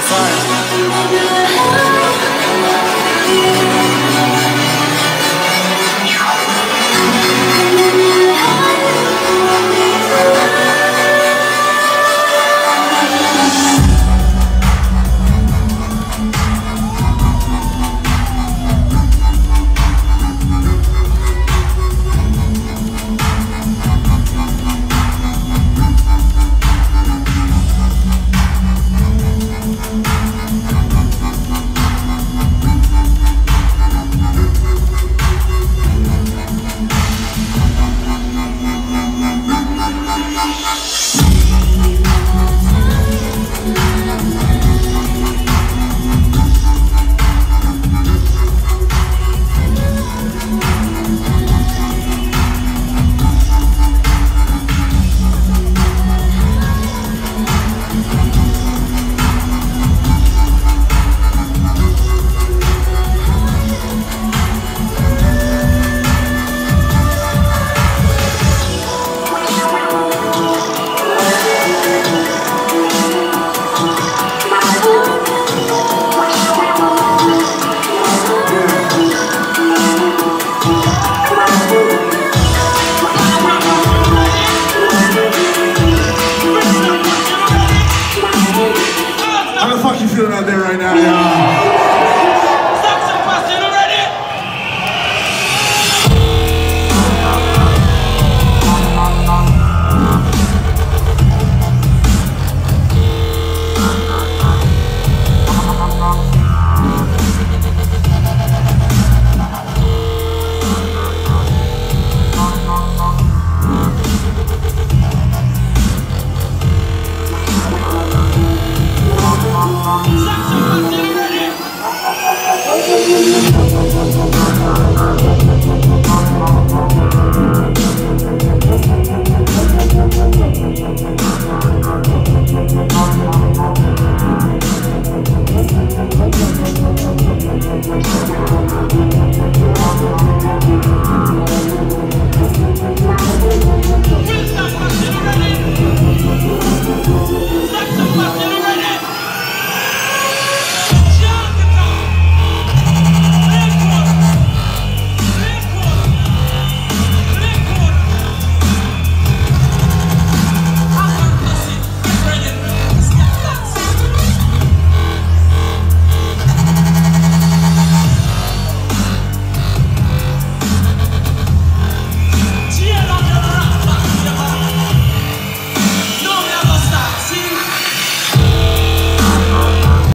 fire.